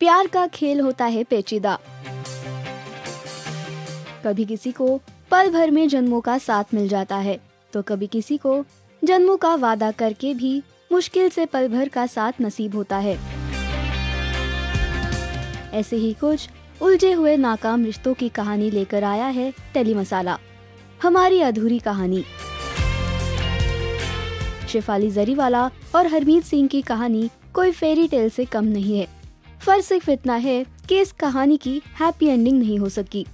प्यार का खेल होता है पेचीदा। कभी किसी को पल भर में जन्मों का साथ मिल जाता है तो कभी किसी को जन्मों का वादा करके भी मुश्किल से पल भर का साथ नसीब होता है। ऐसे ही कुछ उलझे हुए नाकाम रिश्तों की कहानी लेकर आया है टेली मसाला हमारी अधूरी कहानी। शेफाली जरीवाला और हरमीत सिंह की कहानी कोई फेरी टेल से कम नहीं है। फ़र्क सिर्फ़ इतना है कि इस कहानी की हैप्पी एंडिंग नहीं हो सकी।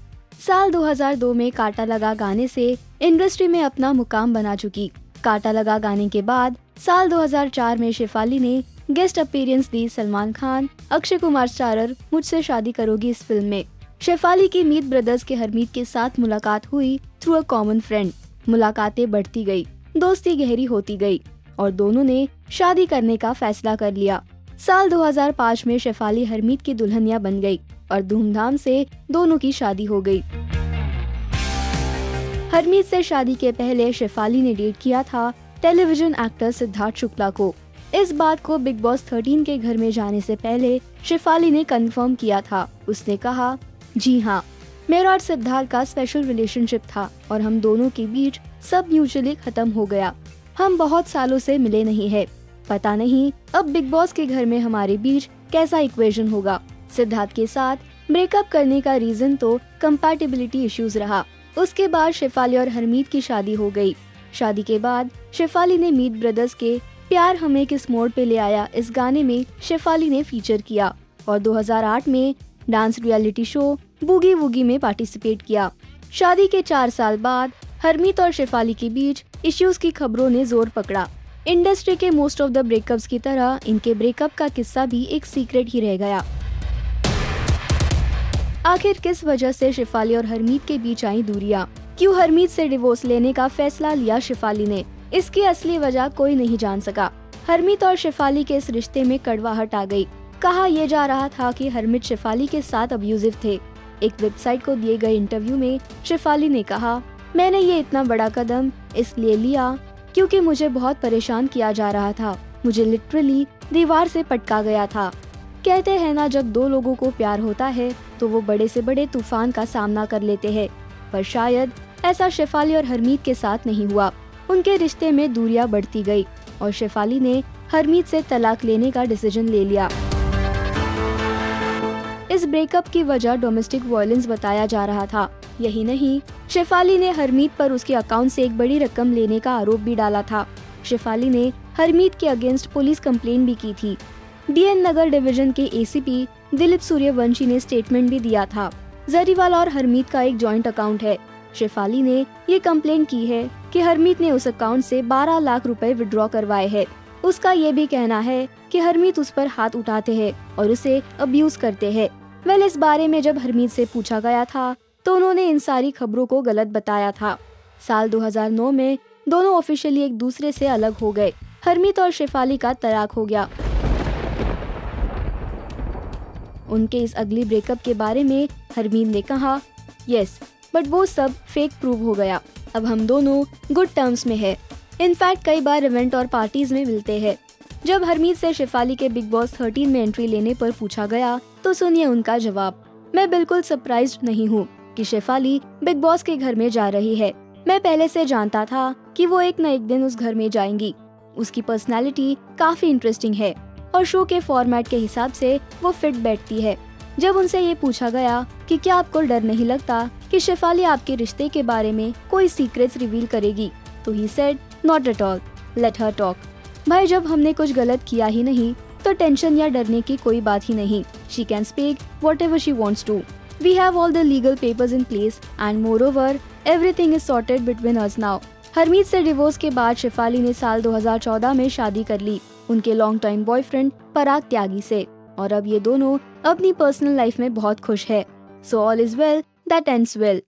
साल 2002 में काटा लगा गाने से इंडस्ट्री में अपना मुकाम बना चुकी। काटा लगा गाने के बाद साल 2004 में शेफाली ने गेस्ट अपीरियंस दी सलमान खान, अक्षय कुमार स्टारर मुझसे शादी करोगी इस फ़िल्म में। शेफाली की मीत ब्रदर्स के हरमीत के साथ मुलाकात हुई थ्रू अ कॉमन फ्रेंड मुलाकातें बढ़ती गई, दोस्ती गहरी होती गई और दोनों ने शादी करने का फैसला कर लिया। साल 2005 में शेफाली हरमीत की दुल्हनिया बन गई और धूमधाम से दोनों की शादी हो गई। हरमीत से शादी के पहले शेफाली ने डेट किया था टेलीविज़न एक्टर सिद्धार्थ शुक्ला को। इस बात को बिग बॉस 13 के घर में जाने से पहले शेफाली ने कंफर्म किया था। उसने कहा, जी हाँ मेरा और सिद्धार्थ का स्पेशल रिलेशनशिप था और हम दोनों के बीच सब म्यूचुअली खत्म हो गया। हम बहुत सालों से मिले नहीं है। पता नहीं अब बिग बॉस के घर में हमारे बीच कैसा इक्वेशन होगा। सिद्धार्थ के साथ ब्रेकअप करने का रीजन तो कंपैटिबिलिटी इश्यूज़ रहा। उसके बाद शेफाली और हरमीत की शादी हो गई। शादी के बाद शेफाली ने मीत ब्रदर्स के प्यार हमें किस मोड़ पे ले आया, इस गाने में शेफाली ने फीचर किया। और 2008 में dance reality show Boogie Woogie में पार्टिसिपेट किया। शादी के चार साल बाद हरमीत और शेफाली के बीच इश्यूज़ की खबरों ने ज़ोर पकड़ा। इंडस्ट्री के मोस्ट ऑफ़ द ब्रेकअप्स की तरह इनके ब्रेकअप का किस्सा भी एक सीक्रेट ही रह गया। आखिर किस वजह से शिफाली और हरमीत के बीच आई दूरियाँ? क्यों हरमीत से डिवोर्स लेने का फैसला लिया शिफाली ने? इसकी असली वजह कोई नहीं जान सका। हरमीत और शिफाली के इस रिश्ते में कड़वाहट आ गई। कहा यह जा रहा था कि हरमीत शिफाली के साथ अब्यूजिव थे। एक वेबसाइट को दिए गए इंटरव्यू में शिफाली ने कहा, मैंने ये इतना बड़ा कदम इसलिए लिया क्योंकि मुझे बहुत परेशान किया जा रहा था। मुझे लिटरली दीवार से पटका गया था। कहते हैं ना, जब दो लोगों को प्यार होता है तो वो बड़े से बड़े तूफ़ान का सामना कर लेते हैं। पर शायद ऐसा शेफाली और हरमीत के साथ नहीं हुआ। उनके रिश्ते में दूरियाँ बढ़ती गई और शेफाली ने हरमीत से तलाक लेने का डिसीज़न ले लिया। इस ब्रेकअप की वजह डोमेस्टिक वायलेंस बताया जा रहा था। यही नहीं शेफाली ने हरमीत पर उसके अकाउंट से एक बड़ी रकम लेने का आरोप भी डाला था। शेफाली ने हरमीत के अगेंस्ट पुलिस कंप्लेन भी की थी। डीएन नगर डिवीज़न के एसीपी दिलीप सूर्यवंशी ने स्टेटमेंट भी दिया था। जरीवाल और हरमीत का एक जॉइंट अकाउंट है। शेफाली ने ये कंप्लेन की है कि हरमीत ने उस अकाउंट से 12 लाख रुपए विड्रॉ करवाए हैं। उसका ये भी कहना है कि हरमीत उस पर हाथ उठाते हैं और उसे अब्यूज करते हैं। वेल, इस बारे में जब हरमीत से पूछा गया था तो उन्होंने इन सारी खबरों को गलत बताया था। साल 2009 में दोनों ऑफिशियली एक दूसरे से अलग हो गए। हरमीत और शेफाली का तलाक हो गया। उनके इस अगली ब्रेकअप के बारे में हरमीत ने कहा, यस, बट वो सब फेक प्रूव हो गया। अब हम दोनों गुड टर्म्स में है। इनफैक्ट कई बार इवेंट और पार्टीज़ में मिलते हैं। जब हरमीत से शेफाली के बिग बॉस 13 में एंट्री लेने पर पूछा गया तो सुनिए उनका जवाब। मैं बिल्कुल सरप्राइज़ नहीं हूँ। कि शेफाली बिग बॉस के घर में जा रही है। मैं पहले से जानता था कि वो एक न एक दिन उस घर में जाएँगी। उसकी पर्सनालिटी काफ़ी इंटरेस्टिंग है और शो के फॉर्मेट के हिसाब से वो फिट बैठती है। जब उनसे ये पूछा गया कि क्या आपको डर नहीं लगता कि शेफाली आपके रिश्ते के बारे में कोई सीक्रेट्स रिवील करेगी तो he said not at all let her talk भाई, जब हमने कुछ गलत किया ही नहीं तो टेंशन या डरने की कोई बात ही नहीं। She can speak whatever she wants to We have all the legal papers in place and moreover, everything is sorted between us now. Harmeet से डिवोर्स के बाद शिफाली ने साल 2014 में शादी कर ली उनके long time boyfriend Parag Tyagi से और अब ये दोनों अपनी पर्सनल लाइफ में बहुत खुश है so all is well that ends well